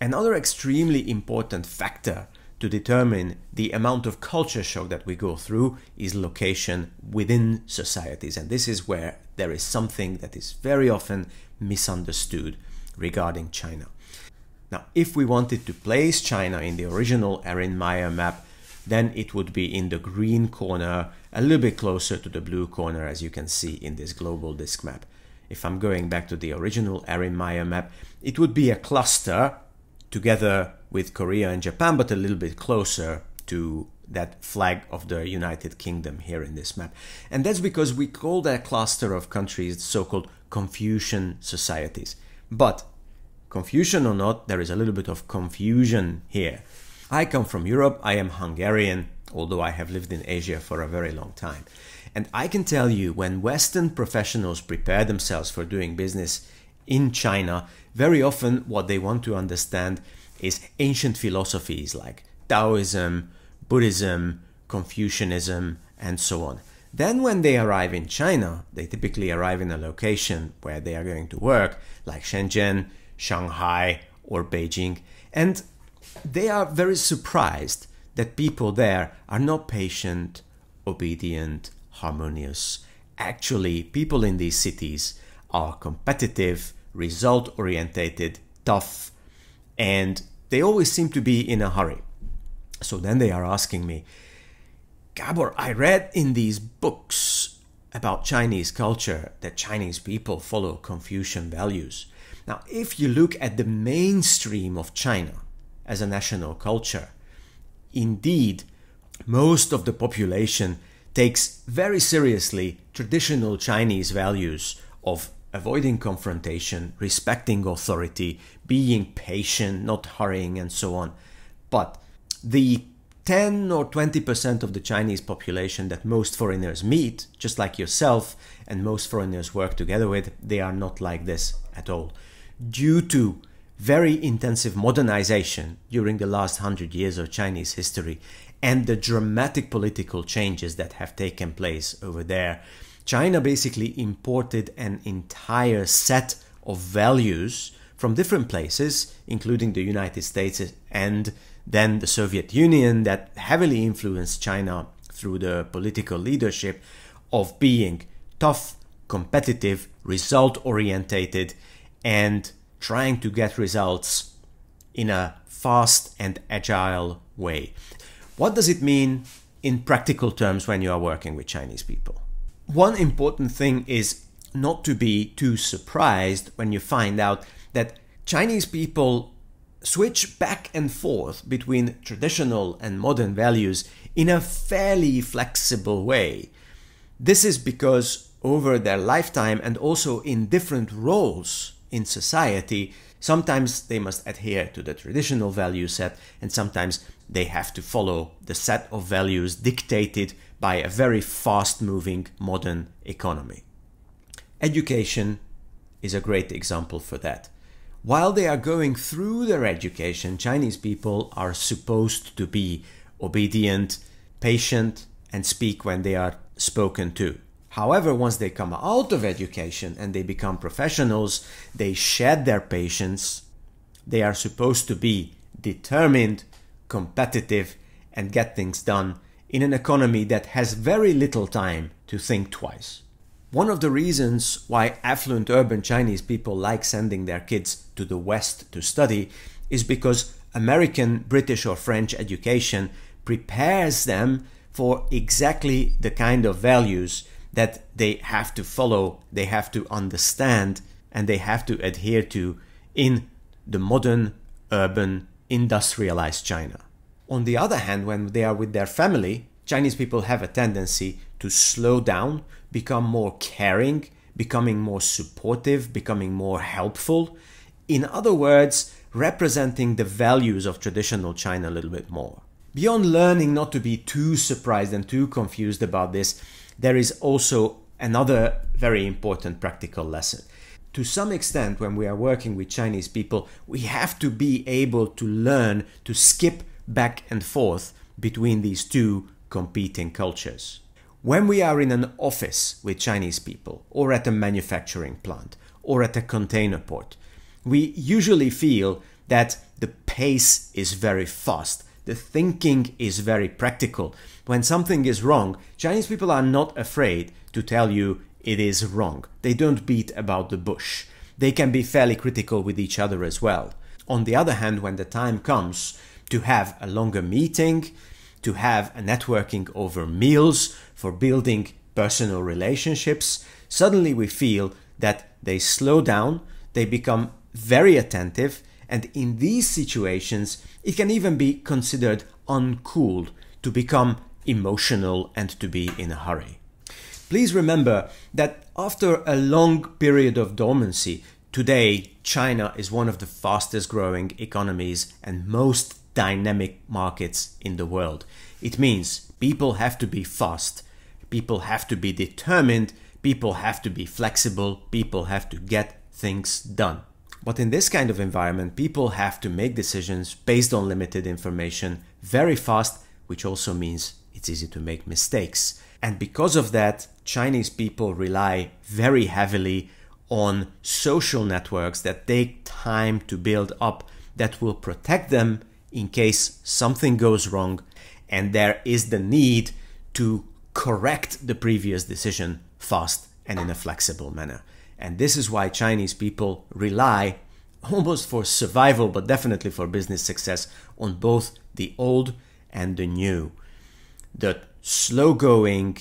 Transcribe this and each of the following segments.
Another extremely important factor to determine the amount of culture shock that we go through is location within societies. And this is where there is something that is very often misunderstood regarding China. Now, if we wanted to place China in the original Erin Meyer map, then it would be in the green corner, a little bit closer to the blue corner, as you can see in this global DISC map. If I'm going back to the original Erin Meyer map, it would be a cluster together with Korea and Japan, but a little bit closer to that flag of the United Kingdom here in this map. And that's because we call that cluster of countries so-called Confucian societies. But Confucian or not, there is a little bit of confusion here. I come from Europe, I am Hungarian, although I have lived in Asia for a very long time. And I can tell you when Western professionals prepare themselves for doing business in China, very often what they want to understand is ancient philosophies like Taoism, Buddhism, Confucianism, and so on. Then, when they arrive in China, they typically arrive in a location where they are going to work, like Shenzhen, Shanghai, or Beijing, and they are very surprised that people there are not patient, obedient, harmonious. Actually, people in these cities are competitive, result orientated, tough, and they always seem to be in a hurry. So then they are asking me, Gabor, I read in these books about Chinese culture that Chinese people follow Confucian values. Now, if you look at the mainstream of China as a national culture, indeed, most of the population takes very seriously traditional Chinese values of avoiding confrontation, respecting authority, being patient, not hurrying, and so on. But the 10 or 20% of the Chinese population that most foreigners meet, just like yourself and most foreigners work together with, they are not like this at all. Due to very intensive modernization during the last hundred years of Chinese history and the dramatic political changes that have taken place over there, China basically imported an entire set of values from different places, including the United States and then the Soviet Union, that heavily influenced China through the political leadership of being tough, competitive, result orientated, and trying to get results in a fast and agile way. What does it mean in practical terms when you are working with Chinese people? One important thing is not to be too surprised when you find out that Chinese people switch back and forth between traditional and modern values in a fairly flexible way. This is because over their lifetime and also in different roles in society, sometimes they must adhere to the traditional value set and sometimes they have to follow the set of values dictated by a very fast moving modern economy. Education is a great example for that. While they are going through their education, Chinese people are supposed to be obedient, patient, and speak when they are spoken to. However, once they come out of education and they become professionals, they shed their patience. They are supposed to be determined, competitive, and get things done in an economy that has very little time to think twice. One of the reasons why affluent urban Chinese people like sending their kids to the West to study is because American, British, or French education prepares them for exactly the kind of values that they have to follow, they have to understand, and they have to adhere to in the modern, urban, industrialized China. On the other hand, when they are with their family, Chinese people have a tendency to slow down, become more caring, becoming more supportive, becoming more helpful. In other words, representing the values of traditional China a little bit more. Beyond learning not to be too surprised and too confused about this, there is also another very important practical lesson. To some extent, when we are working with Chinese people, we have to be able to learn to skip back and forth between these two competing cultures. When we are in an office with Chinese people, or at a manufacturing plant, or at a container port, we usually feel that the pace is very fast. The thinking is very practical. When something is wrong, Chinese people are not afraid to tell you it is wrong. They don't beat about the bush. They can be fairly critical with each other as well. On the other hand, when the time comes to have a longer meeting, to have a networking over meals, for building personal relationships, suddenly we feel that they slow down, they become very attentive, and in these situations, it can even be considered uncool to become emotional and to be in a hurry. Please remember that after a long period of dormancy, today China is one of the fastest growing economies and most dynamic markets in the world. It means people have to be fast, people have to be determined, people have to be flexible, people have to get things done. But in this kind of environment, people have to make decisions based on limited information very fast, which also means it's easy to make mistakes. And because of that, Chinese people rely very heavily on social networks that take time to build up that will protect them in case something goes wrong and there is the need to correct the previous decision fast and in a flexible manner. And this is why Chinese people rely almost for survival, but definitely for business success on both the old and the new. The slow going,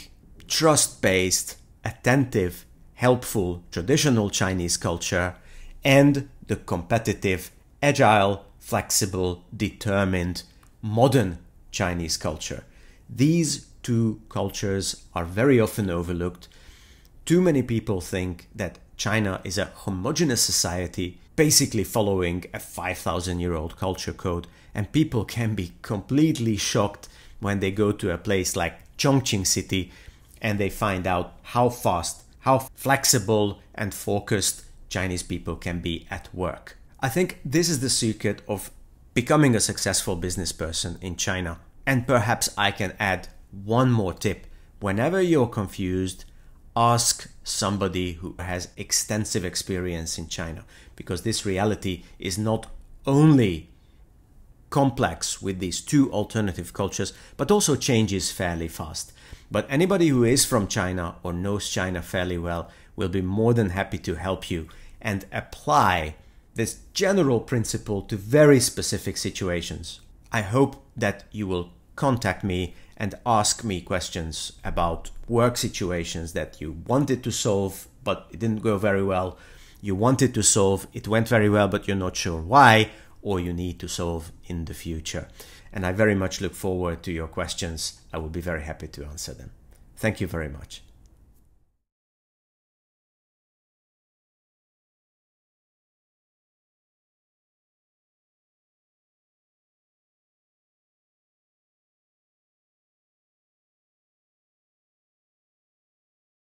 trust based, attentive, helpful traditional Chinese culture and the competitive, agile, flexible, determined, modern Chinese culture. These two cultures are very often overlooked. Too many people think that China is a homogeneous society, basically following a 5,000 year old culture code, and people can be completely shocked when they go to a place like Chongqing City and they find out how fast, how flexible and focused Chinese people can be at work. I think this is the secret of becoming a successful business person in China. And perhaps I can add one more tip. Whenever you're confused, ask somebody who has extensive experience in China because this reality is not only complex with these two alternative cultures, but also changes fairly fast. But anybody who is from China or knows China fairly well will be more than happy to help you and apply this general principle to very specific situations. I hope that you will contact me and ask me questions about work situations that you wanted to solve but it didn't go very well. You wanted to solve, it went very well, but you're not sure why, or you need to solve in the future. And I very much look forward to your questions. I will be very happy to answer them. Thank you very much.